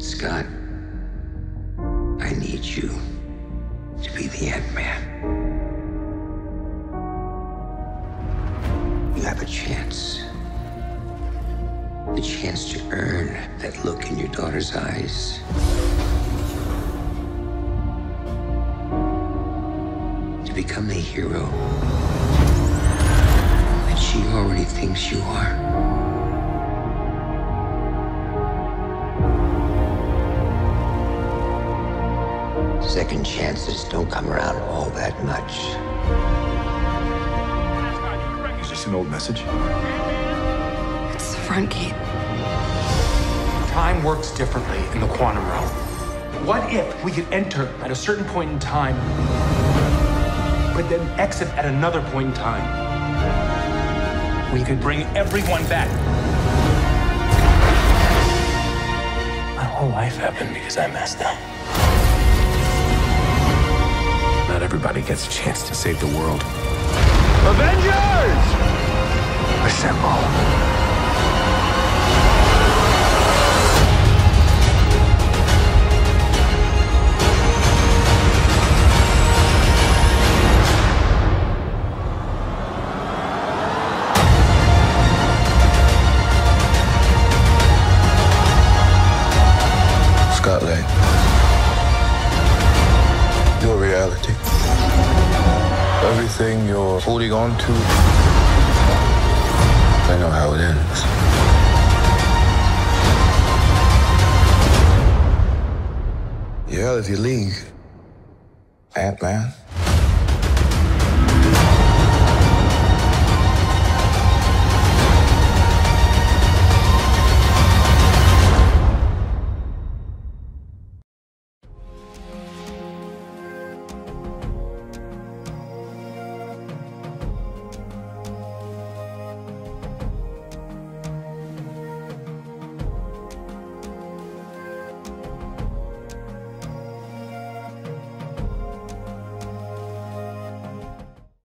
Scott, I need you to be the Ant Man. You have a chance. The chance to earn that look in your daughter's eyes. To become the hero that she already thinks you are. Second chances don't come around all that much. Is this an old message? It's the front gate. Time works differently in the quantum realm. What if we could enter at a certain point in time, but then exit at another point in time? We could bring everyone back. My whole life happened because I messed up. Everybody gets a chance to save the world. Avengers! Everything you're holding on to. I know how it ends. Reality League. Ant Man.